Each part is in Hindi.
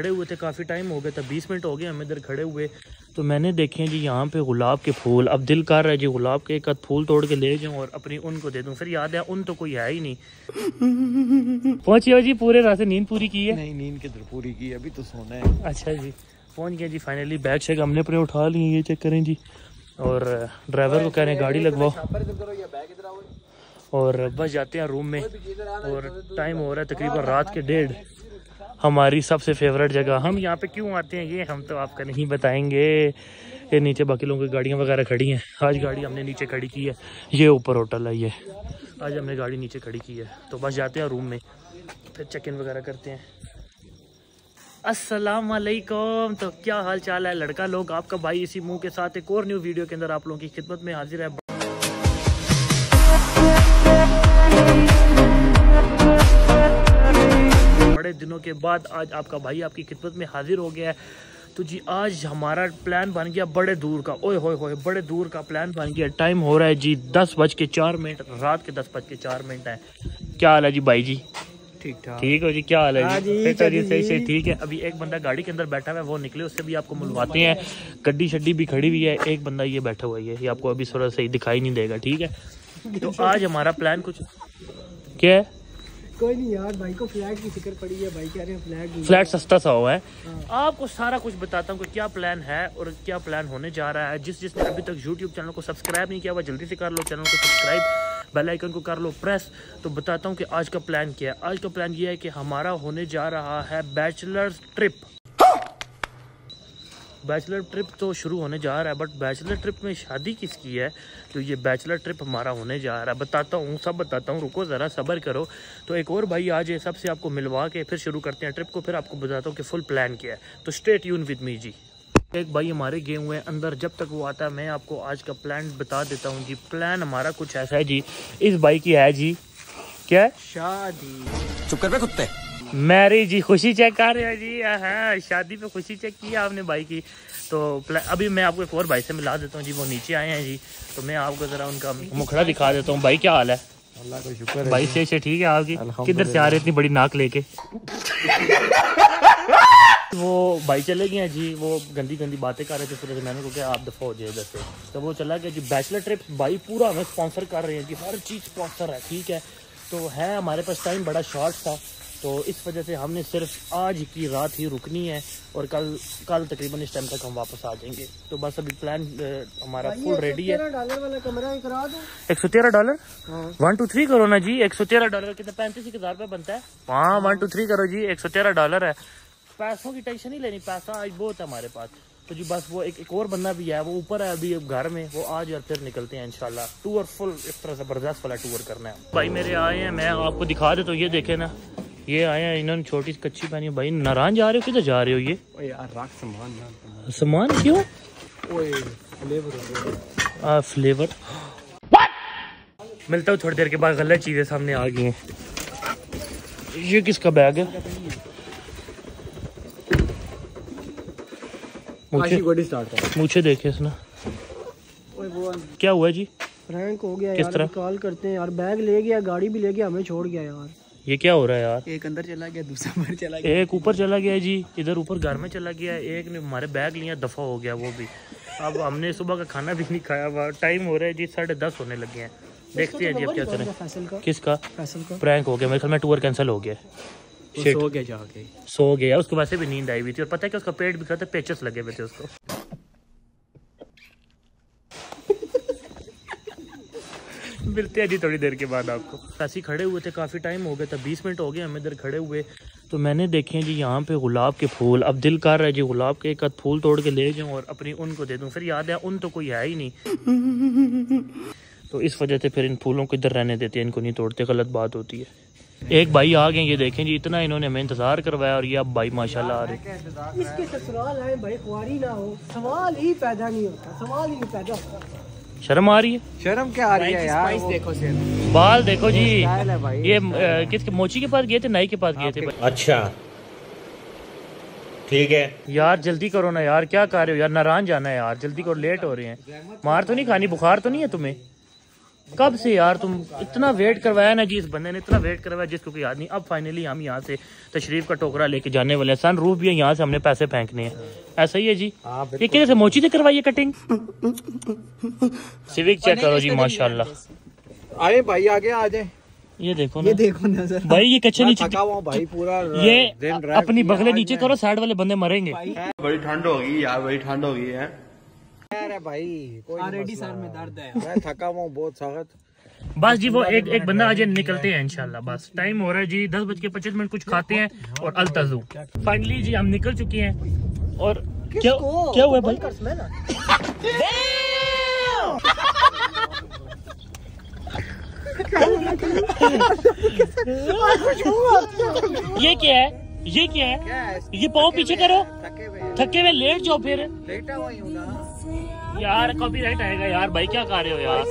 खड़े हुए थे काफ़ी टाइम हो गया था बीस मिनट हो गए हम इधर खड़े हुए। तो मैंने देखे जी यहाँ पे गुलाब के फूल। अब दिल कर रहा है जी गुलाब के एक आध फूल तोड़ के ले जाऊँ और अपनी उनको दे दूँ। फिर याद है उन तो कोई है ही नहीं। पहुँची हो जी पूरे रात नींद पूरी की है? नहीं नींद किधर पूरी की अभी तो सोना है। अच्छा जी पहुँच गया जी फाइनली बैग शैग हमने अपने उठा लिए ये चेक करें जी। और ड्राइवर को कह रहे हैं गाड़ी लगवाओ। और बस जाते हैं रूम में। और टाइम हो रहा है तकरीबन रात के डेढ़। हमारी सबसे फेवरेट जगह। हम यहाँ पे क्यों आते हैं, ये हम तो आपका नहीं बताएँगे। ये नीचे बाकी लोगों की गाड़ियाँ वगैरह खड़ी हैं। आज गाड़ी हमने नीचे खड़ी की है। ये ऊपर होटल है, ये। आज हमने गाड़ी नीचे खड़ी की है। तो बस जाते हैं रूम में। फिर चेक इन वगैरह करते हैं। अस्सलाम वालेकुम तो क्या हाल चाल है? लड़का लोग, आपका भाई इसी मुँह के साथ एक और न्यू वीडियो के अंदर आप लोगों की खिदमत में हाजिर है। बड़े दिनों के बाद आज आपका भाई आपकी खिदमत में हाजिर हो गया है। तो जी आज हमारा प्लान बन गया बड़े दूर का। ओए होए होए बड़े दूर का प्लान बन गया। टाइम हो रहा है जी दस बज के चार मिनट रात के दस बज के चार मिनट है। क्या हाल है जी भाई जी? ठीक ठाक। ठीक हो जी क्या हाल है हाँ जी चलिए सही जी। से ठीक है। अभी एक बंदा गाड़ी के अंदर बैठा हुआ है वो निकले उससे भी आपको मिलवाते हैं। गड्डी शड्डी भी खड़ी हुई है एक बंदा ये बैठा हुआ है ये आपको अभी थोड़ा सही दिखाई नहीं देगा ठीक है? तो आज हमारा प्लान कुछ क्या? है कोई नहीं यार भाई को फ्लैट की फ़िक्र पड़ी है भाई कह रहे हैं फ्लैट। फ्लैट सस्ता सा हुआ है। आपको सारा कुछ बताता हूँ कि क्या प्लान है और क्या प्लान होने जा रहा है। जिस जिसने अभी तक यूट्यूब चैनल को सब्सक्राइब नहीं किया हुआ जल्दी से कर लो चैनल को सब्सक्राइब बेल आइकन को कर लो प्रेस तो बताता हूँ कि आज का प्लान क्या है। आज का प्लान ये है कि हमारा होने जा रहा है बैचलर्स ट्रिप बैचलर ट्रिप तो शुरू होने जा रहा है बट बैचलर ट्रिप में शादी किसकी है? तो ये बैचलर ट्रिप हमारा होने जा रहा है। बताता हूँ, सब बताता हूँ, रुको ज़रा, सब्र करो। तो एक और भाई आज ये सबसे आपको मिलवा के फिर शुरू करते हैं ट्रिप को, फिर आपको बताता हूँ कि फुल प्लान क्या है। तो स्टेट यून विद मी जी। एक भाई हमारे गए हुए हैं अंदर, जब तक वो आता है, मैं आपको आज का प्लान बता देता हूँ जी। प्लान हमारा कुछ ऐसा है जी। इस भाई की है जी, क्या शादी। चुप कर पे कुत्ते। मैरिज जी खुशी चेक कर रहे हो जी? हाँ शादी पे खुशी चेक की आपने भाई की। तो अभी मैं आपको एक और भाई से मिला देता हूँ जी वो नीचे आए हैं जी। तो मैं आपको जरा उनका मुखड़ा दिखा देता हूँ। भाई क्या हाल है? अल्लाह का शुक्र है। भाई से ठीक है आपकी? किधर से आ रहे इतनी बड़ी नाक लेके? वो भाई चले गए हैं जी वो गंदी गंदी बातें कर रहे थे फिर मैंने को कहा आप दफ़ा हो जाए इधर से। तो वो चला गया जी। बैचलर ट्रिप भाई पूरा हमें स्पॉन्सर कर रहे हैं जी। हर चीज़ स्पॉन्सर है ठीक है? तो है हमारे पास टाइम बड़ा शॉर्ट था। तो इस वजह से हमने सिर्फ़ आज की रात ही रुकनी है और कल कल तकरीबन इस टाइम तक हम वापस आ जाएँगे। तो बस अभी प्लान हमारा फुल रेडी है। एक सौ तेरह डॉलर वन टू थ्री करो ना जी। एक सौ तेरह डॉलर कितना? पैंतीस एक हज़ार रुपये बनता है। हाँ वन टू थ्री करो जी। एक सौ तेरह डॉलर है। पैसों की टेंशन नहीं लेनी। पैसा आज बहुत है हमारे पास। तो जी बस वो एक, एक और बंदा भी है। वो ऊपर है अभी घर में। वो आज और फिर निकलते हैं इंशाल्लाह। टूर फुल इस तरह ज़बरदस्त वाला टूर करना है। भाई मेरे आए हैं। मैं आपको दिखा दे तो ये देखे ना। ये हैं इन्होंने छोटी सी कच्ची पहनी है। भाई नारायण जा रहे हो? किधर जा रहे हो ये? यार राख सामान सामान क्यों? ओए फ्लेवर आ, फ्लेवर मिलता हूँ थोड़ी देर के बाद गलत चीज़ें सामने आ गई हैं। ये किसका बैग है? मुझे मुझे देखे इसने। क्या हुआ जी? फ्रैंक हो गया किस यार तरह? कॉल करते हैं यार। बैग ले गया गाड़ी भी ले गया हमें छोड़ गया यार। ये क्या हो रहा है यार? एक अंदर चला गया दूसरा बाहर चला गया। एक ऊपर चला गया जी इधर ऊपर घर में चला गया एक ने हमारे बैग लिया दफ़ा हो गया वो भी। अब हमने सुबह का खाना भी नहीं खाया हुआ टाइम हो रहा है जी साढ़े दस होने लगे हैं। देखते हैं जी अब क्या करें। फैसल का। किसका? प्रैंक हो गया मेरे ख्याल में टूर कैंसिल हो गया। सो गया जाके। सो गया उसको वैसे भी नींद आई हुई थी और पता है कि उसका पेट भी खा था पेचस लगे हुए थे उसको। मिलते हैं जी थोड़ी देर के बाद आपको। ऐसे ही खड़े हुए थे, काफ़ी टाइम हो गया था, बीस मिनट हो गए, हम इधर खड़े हुए। तो मैंने देखे हैं जी, यहाँ पे गुलाब के फूल। अब दिल कर रहा है जी, गुलाब के एक आध फूल तोड़ के ले जाऊँ और अपनी उन को दे दूँ। फिर याद है, उन तो कोई है ही नहीं। तो इस वजह से फिर इन फूलों को इधर रहने देते हैं, इनको नहीं तोड़ते, गलत बात होती है। एक भाई आ गए ये देखें जी, इतना इन्होंने हमें इंतज़ार करवाया और ये अब भाई माशाल्लाह आ रहे इसके ससुराल आए, भाई खुआरी ना हो, सवाल ही पैदा नहीं होता, सवाल ही नहीं पैदा होता। शर्म आ रही है? शर्म क्या आ रही है यार वो- देखो बाल देखो जी। है भाई, ये किसके मोची के पास गए थे नाई के पास गए थे अच्छा। ठीक है। यार जल्दी करो ना यार क्या कर रहे हो? यार नारायण जाना है यार जल्दी करो लेट हो रहे हैं। मार तो नहीं खानी बुखार तो नहीं है तुम्हें? कब से यार तुम इतना वेट करवाया ना जी इस बंदे ने इतना वेट करवाया जिसको कोई याद नहीं। अब फाइनली हम यहाँ से तशरीफ़ का टोकरा लेके जाने वाले हैं। सन रूफ भी है यहाँ से हमने पैसे फेंकने हैं। ऐसा ही है जी। हाँ, ये किधर से मोची से करवाई है कटिंग सिविक चेक करो जी माशाल्लाह। आए भाई आगे आ जाए। ये देखो ना। ये देखो नज़र भाई ये कच्चे नीचे भाई पूरा ये अपनी बगले नीचे करो साइड वाले बंदे मरेंगे। बड़ी ठंड होगी यार बड़ी ठंड होगी है। भाई ऑलरेडी सर में दर्द है मैं थका हुआ बहुत सख्त बस जी वो एक एक बंदा आज निकलते हैं इंशाल्लाह। बस टाइम हो रहा है जी दस बज के पच्चीस मिनट कुछ खाते हैं और अलतजू। फाइनली जी हम निकल चुके हैं और क्या क्या हुआ भाई? कर ये क्या है? ये क्या है? ये पाँव पीछे करो। थके हुए हैं। थके हुए लेट जाओ फिर। लेटा हुआ यार कॉपीराइट आएगा यार भाई क्या कर रहे हो यार?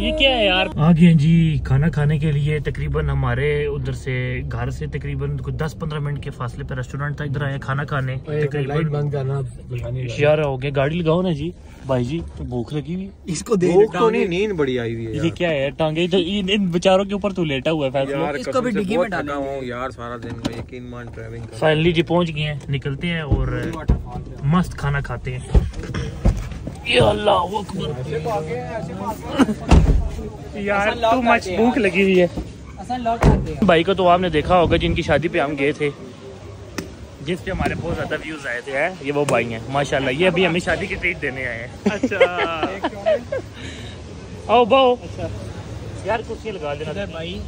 ये क्या है यार? आ गए जी खाना खाने के लिए तकरीबन हमारे उधर से घर से तकरीबन कुछ दस पंद्रह मिनट के फासले पे रेस्टोरेंट था इधर आए खाना खाने तकरीबन बंद करना यार हो गया गाड़ी लगाओ ना जी। भाई जी तो भूख लगी हुई। इसको दे भूख तो नहीं नींद बड़ी आई हुई है ये क्या है टांगे? तो इन, इन बेचारों के ऊपर तू लेटा हुआ है फैसला। यार इसको भी डिग्गी में हुआ हूँ यार सारा दिन मैं यकीन मान ड्राइविंग कर फाइनली जी पहुँच गए हैं निकलते हैं और मस्त खाना खाते हैं। या अल्लाह अकबर। यार टू मच भूख लगी हुई है। असन लॉक कर दे भाई को तो आपने देखा होगा जिनकी शादी पे हम गए थे। जिस पे हमारे बहुत ज़्यादा व्यूज़ आए थे है? ये वो भाई हैं माशाल्लाह ये अभी हमें शादी की ट्रीट देने आए हैं। अच्छा। आओ बाओ यार कुर्सी लगा देना। भाई।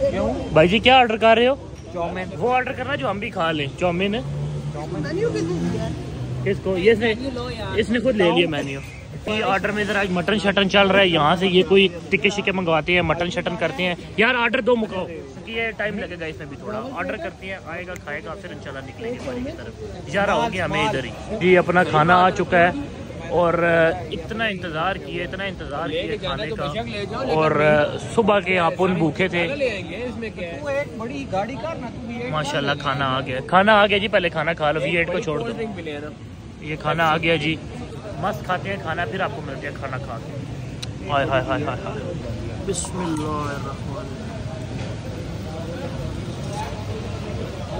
क्यों? भाई जी क्या ऑर्डर कर रहे हो? चौमिन। वो ऑर्डर करना जो हम भी खा लें चाउमीन? इसको ये इसने इसने खुद ले लिया मेन्यू ये ऑर्डर में इधर आज मटन शटन चल रहा है। यहाँ से ये कोई टिक्के शिक्के मंगवाते हैं मटन शटन करते हैं। यार ऑर्डर दो मुकाओ। क्योंकि ये टाइम लगेगा इसमें भी थोड़ा। ऑर्डर करते हैं आएगा खाएगा फिर इंशाल्लाह निकलेंगे बारी की तरफ़। यार हो गया हमें इधर ही। जी अपना खाना आ चुका है। और इतना इंतज़ार किए इतना इंतज़ार किए खाने का। और सुबह के अपन भूखे थे। तू एक बड़ी गाड़ी कर ना तू भी माशाल्लाह खाना आ गया। खाना आ गया जी पहले खाना खा लो वी एट को छोड़ दो। ये खाना आ गया जी। मस्त खाते हैं खाना फिर आपको मिलते हैं खाना खा के। हाय हाय हाय हाय हाय। बिस्मिल्लाहिर्रहमान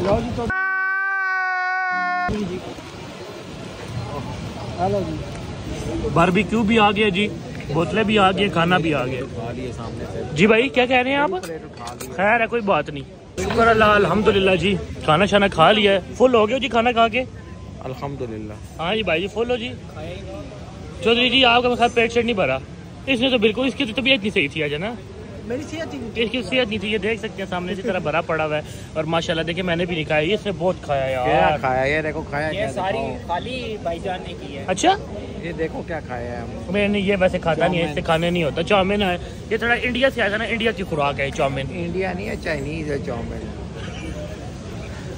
लो जी तो हेलो जी बारबेक्यू भी आ गया जी बोतलें भी आ गई खाना भी आ गया। जी भाई क्या कह रहे हैं आप? खैर है कोई बात नहीं। शुक्र अल्लाह अल्हम्दुलिल्लाह जी खाना शाना खा लिया है। फुल हो गया जी खाना खा के। अल्हम्दुलिल्लाह। हाँ जी भाई जी फुल जी। चौधरी जी आपका मैं पेट शेट नहीं भरा। इसने तो बिल्कुल इसकी तो तबीयत नहीं सही थी आज ना? मेरी सेहत नहीं इसकी सेहत नहीं थी ये देख सकते हैं सामने से तरह भरा पड़ा हुआ है। और माशाल्लाह देखिए मैंने भी नहीं खाया ये इसने बहुत खाया यार। क्या खाया ये? देखो खाया ये क्या सारी खाली भाईजान ने की है। अच्छा? ये देखो क्या खाया है हम मैंने ये वैसे खाता नहीं है इससे खाने नहीं होता। चाउमिन है ये थोड़ा इंडिया से आया ना इंडिया की खुराक है चाउमिन। इंडिया नहीं है चाइनीज़ है चाउमिन।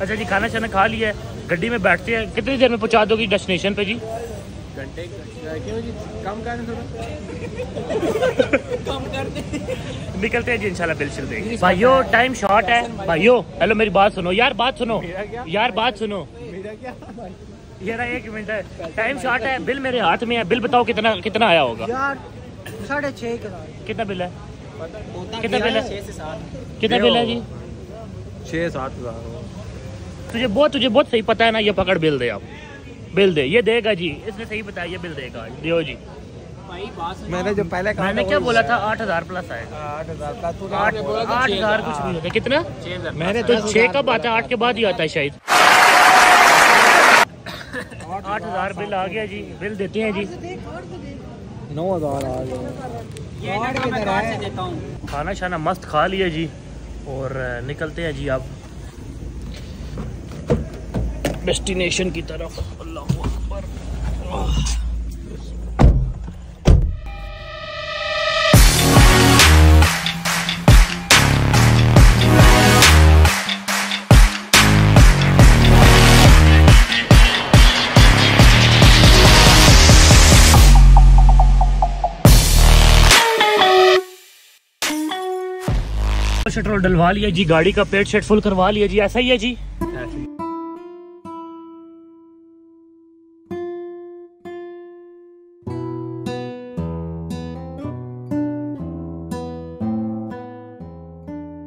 अच्छा जी खाना शाना खा लिया है। गड्डी में बैठते हैं कितनी देर में पहुँचा दोगी डेस्टिनेशन पे जी घंटे क्यों जी कम कर निकलते हैं जी इंशाल्लाह बिल चल देंगे भाइयों टाइम शॉर्ट है भाइयों हेलो मेरी बात सुनो यार बात सुनो यार बात सुनो ये रहा एक मिनट है टाइम शॉर्ट है बिल मेरे हाथ में है बिल बताओ कितना कितना आया होगा यार साढ़े छः कितना बिल है कितना बिल है कितना बिल है जी छः सात हज़ार तुझे बहुत तुझे बहुत सही पता है ना ये पकड़ बिल दे आप बिल दे ये देगा जी। इसने सही बताया ये बिल देगा। दियो जी। मैंने जो पहले कहा मैंने क्या बोला था? आठ हज़ार प्लस आएगा। आठ हज़ार का आठ आठ हज़ार कुछ भी होता। है कितना मैंने तो छह कब आता है आठ के बाद ही आता है शायद। आठ हज़ार बिल आ गया जी। बिल देते हैं जी। नौ हज़ार आ है? खाना शाना मस्त खा लिया जी। और निकलते हैं जी आप। डेस्टिनेशन की तरफ़। अल्लाह अकबर। पेट्रोल डलवा लिया जी, गाड़ी का पेट शेट फुल करवा लिया जी, ऐसा ही है जी?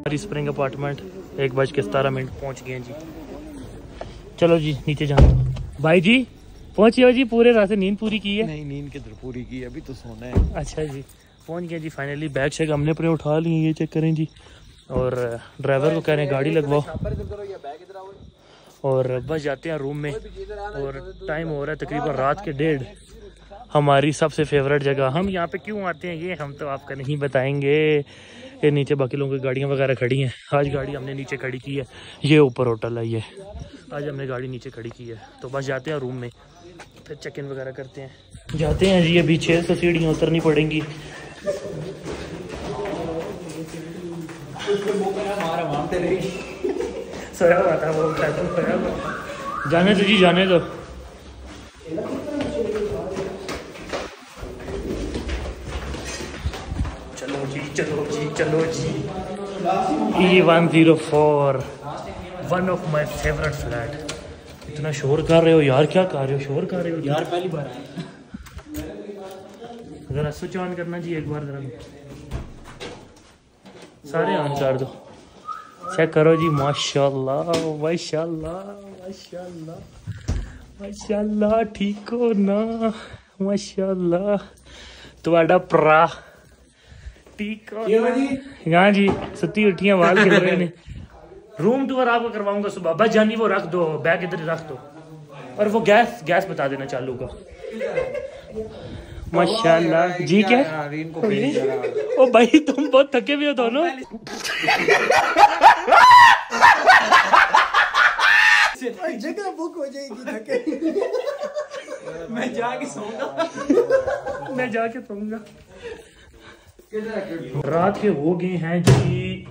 हरी स्प्रिंग अपार्टमेंट एक बज के सतारह मिनट पहुँच गए जी। चलो जी नीचे जाना। भाई जी पहुँचे हो जी पूरे से नींद पूरी की है? नहीं नींद किधर पूरी की अभी तो सोना है। अच्छा जी पहुँच गए जी फाइनली बैग शैग हमने अपने उठा लिए ये चेक करें जी। और ड्राइवर को कह रहे हैं गाड़ी लगवाओ। और बस जाते हैं रूम में। और टाइम हो रहा है तकरीबन रात के डेढ़। हमारी सबसे फेवरेट जगह। हम यहाँ पे क्यों आते हैं ये हम तो आपका नहीं बताएँगे। ये नीचे बाकी लोगों की गाड़ियाँ वगैरह खड़ी हैं। आज गाड़ी हमने नीचे खड़ी की है। ये ऊपर होटल है ये। आज हमने गाड़ी नीचे खड़ी की है। तो बस जाते हैं रूम में। फिर चेक इन वगैरह करते हैं। जाते हैं जी, अभी छः सौ सीढ़ियाँ उतरनी पड़ेंगी। जाने दो जी, जाने दो। चलो जी चलो जी E one zero four one of my favourite flat इतना शोर कर रहे हो यार क्या कर रहे हो शोर कर रहे हो यार पहली बार जरा स्विच ऑन करना जी एक बार जरा सारे ऑन कर दो चेक करो जी माशाल्लाह माशाल्लाह माशाल्लाह माशाल्लाह ठीक हो ना माशाल्लाह ਤੁਹਾਡਾ ਭਰਾ हाँ जी सती उठियाँ वाल खेल रहे रूम टूर आपको करवाऊँगा सुबह। बस जानी वो रख दो बैग इधर रख दो। और वो गैस गैस बता देना चालू का। माशाल्लाह। जी क्या? ओ भाई तुम बहुत थके भी हो दोनों। जगह बुक हो जाएगी थके। मैं जाके सोऊँगा। मैं जाके सोऊँगा। रात के हो गए हैं जी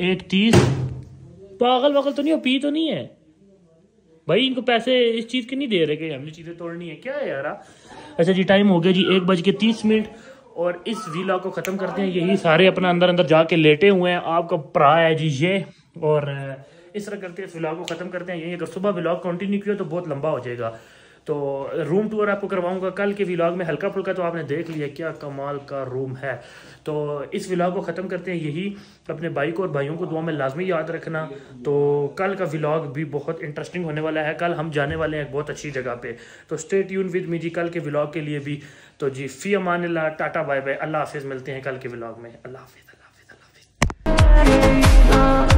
एक तीस पागल वागल तो नहीं हो, पी तो नहीं है। भाई, इनको पैसे इस चीज़ के नहीं दे रहे कि हमने चीज़ें तोड़नी है। क्या है यार? अच्छा जी टाइम हो गया जी एक बज के तीस मिनट। और इस वीलॉग को खत्म करते हैं। यही सारे अपना अंदर अंदर जाके लेटे हुए हैं। आपका भरा है जी ये। और, इस तरह करते हैं इस व्लॉग को खत्म करते हैं। यही अगर सुबह व्लॉग कंटिन्यू किया तो बहुत लंबा हो जाएगा। तो रूम टूर आपको करवाऊँगा कल के व्लॉग में हल्का फुल्का तो आपने देख लिया क्या कमाल का रूम है। तो इस व्लॉग को ख़त्म करते हैं, यही अपने भाई को और भाइयों को दुआ में लाजमी याद रखना। तो कल का व्लॉग भी बहुत इंटरेस्टिंग होने वाला है, कल हम जाने वाले हैं एक बहुत अच्छी जगह पे। तो स्टे ट्यून विद मी जी कल के व्लॉग के लिए भी। तो जी फ़ी अमान टाटा बाय बाय अल्लाह हाफिज़, मिलते हैं कल के व्लॉग में। अल्लाह हाफिज़ अल्लाह हाफिज़ अल्लाह हाफिज़।